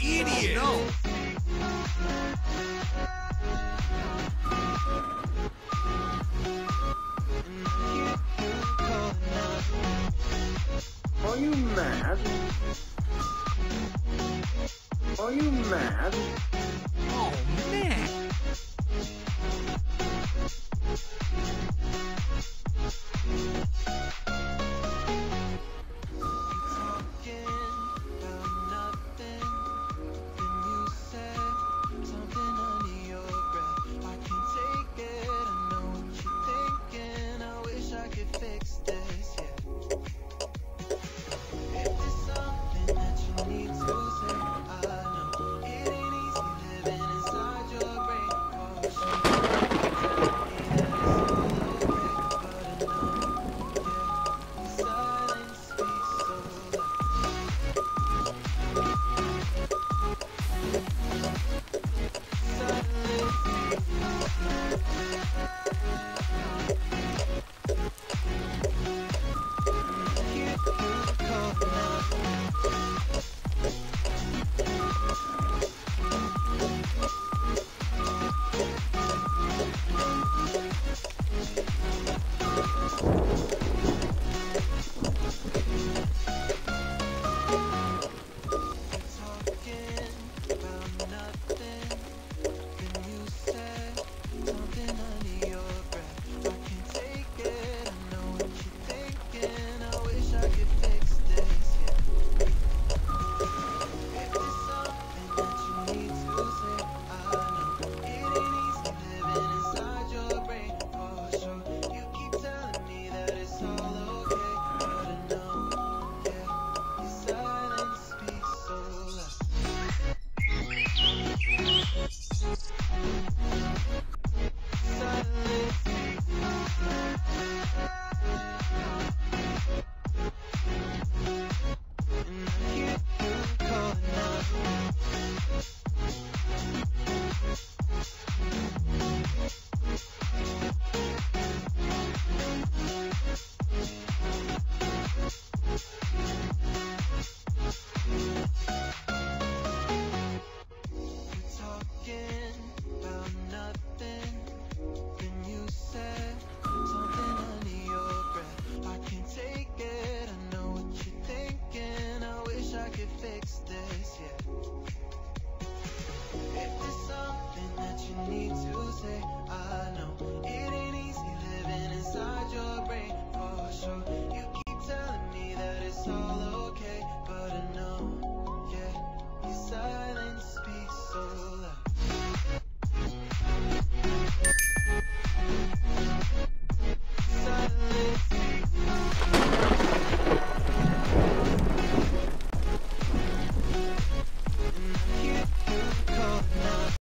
idiot! No. Are you mad? Are you mad? Man. come. circle